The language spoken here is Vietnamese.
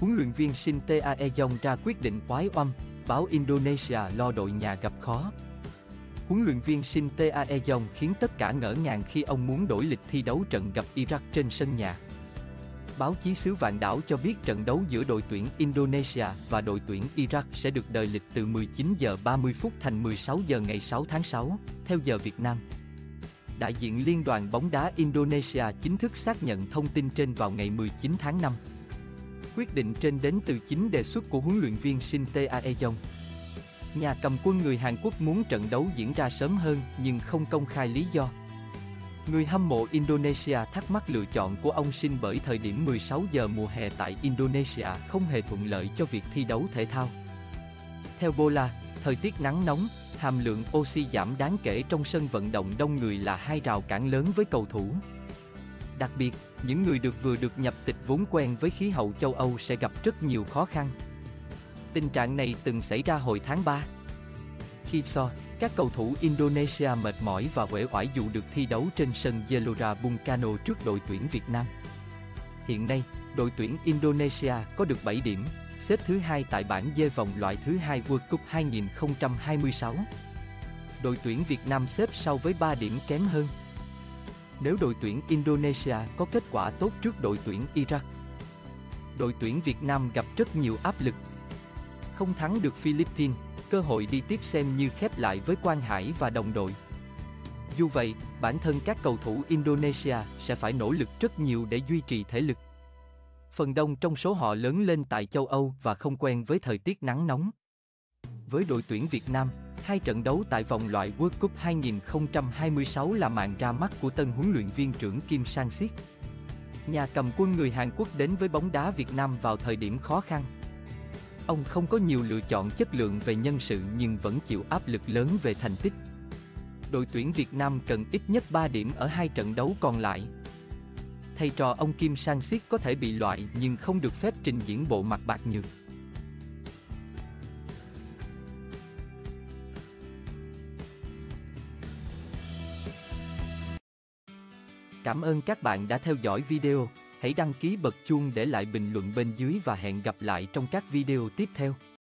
Huấn luyện viên Shin Tae-yong ra quyết định quái oăm, báo Indonesia lo đội nhà gặp khó. Huấn luyện viên Shin Tae-yong khiến tất cả ngỡ ngàng khi ông muốn đổi lịch thi đấu trận gặp Iraq trên sân nhà. Báo chí xứ Vạn Đảo cho biết trận đấu giữa đội tuyển Indonesia và đội tuyển Iraq sẽ được đời lịch từ 19 giờ 30 phút thành 16 giờ ngày 6 tháng 6, theo giờ Việt Nam. Đại diện Liên đoàn bóng đá Indonesia chính thức xác nhận thông tin trên vào ngày 19 tháng 5. Quyết định trên đến từ chính đề xuất của huấn luyện viên Shin Tae-yong. Nhà cầm quân người Hàn Quốc muốn trận đấu diễn ra sớm hơn nhưng không công khai lý do. Người hâm mộ Indonesia thắc mắc lựa chọn của ông Shin bởi thời điểm 16 giờ mùa hè tại Indonesia không hề thuận lợi cho việc thi đấu thể thao. Theo Bola, thời tiết nắng nóng, hàm lượng oxy giảm đáng kể trong sân vận động đông người là hai rào cản lớn với cầu thủ. Đặc biệt, những người được vừa được nhập tịch vốn quen với khí hậu châu Âu sẽ gặp rất nhiều khó khăn. Tình trạng này từng xảy ra hồi tháng 3. Khi so, các cầu thủ Indonesia mệt mỏi và uể oải dù được thi đấu trên sân Gelora Bung Karno trước đội tuyển Việt Nam. Hiện nay, đội tuyển Indonesia có được 7 điểm, xếp thứ hai tại bảng D vòng loại thứ hai World Cup 2026. Đội tuyển Việt Nam xếp sau với 3 điểm kém hơn. Nếu đội tuyển Indonesia có kết quả tốt trước đội tuyển Iraq, đội tuyển Việt Nam gặp rất nhiều áp lực. Không thắng được Philippines, cơ hội đi tiếp xem như khép lại với Quang Hải và đồng đội. Dù vậy, bản thân các cầu thủ Indonesia sẽ phải nỗ lực rất nhiều để duy trì thể lực. Phần đông trong số họ lớn lên tại châu Âu và không quen với thời tiết nắng nóng. Với đội tuyển Việt Nam, hai trận đấu tại vòng loại World Cup 2026 là màn ra mắt của tân huấn luyện viên trưởng Kim Sang-sik. Nhà cầm quân người Hàn Quốc đến với bóng đá Việt Nam vào thời điểm khó khăn. Ông không có nhiều lựa chọn chất lượng về nhân sự nhưng vẫn chịu áp lực lớn về thành tích. Đội tuyển Việt Nam cần ít nhất 3 điểm ở hai trận đấu còn lại. Thầy trò ông Kim Sang-sik có thể bị loại nhưng không được phép trình diễn bộ mặt bạc nhược. Cảm ơn các bạn đã theo dõi video. Hãy đăng ký bật chuông để lại bình luận bên dưới và hẹn gặp lại trong các video tiếp theo.